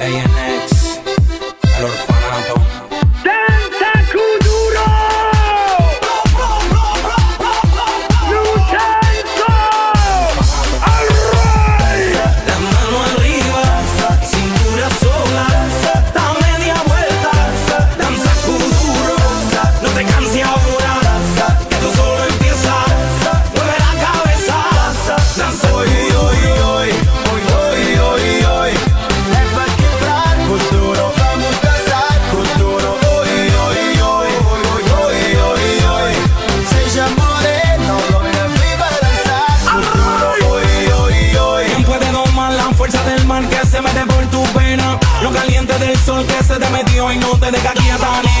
A&A por tu pena. Lo caliente del sol que se te metió y no te deja quieta ni